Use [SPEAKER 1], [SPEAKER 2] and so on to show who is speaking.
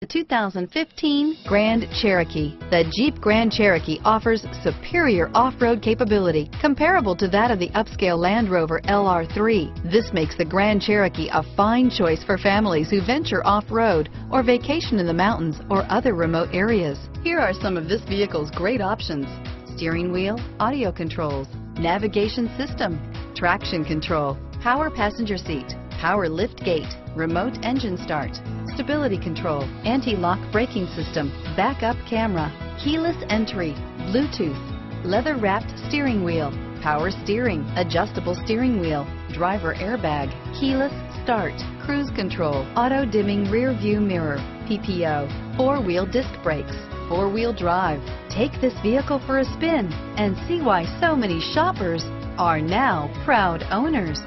[SPEAKER 1] The 2015 Grand Cherokee. The Jeep Grand Cherokee offers superior off-road capability comparable to that of the upscale Land Rover LR3. This makes the Grand Cherokee a fine choice for families who venture off-road or vacation in the mountains or other remote areas. Here are some of this vehicle's great options. Steering wheel, audio controls, navigation system, traction control, power passenger seat, power lift gate, remote engine start, stability control, anti-lock braking system, backup camera, keyless entry, Bluetooth, leather wrapped steering wheel, power steering, adjustable steering wheel, driver airbag, keyless start, cruise control, auto dimming rear view mirror, PPO, four wheel disc brakes, four wheel drive. Take this vehicle for a spin and see why so many shoppers are now proud owners.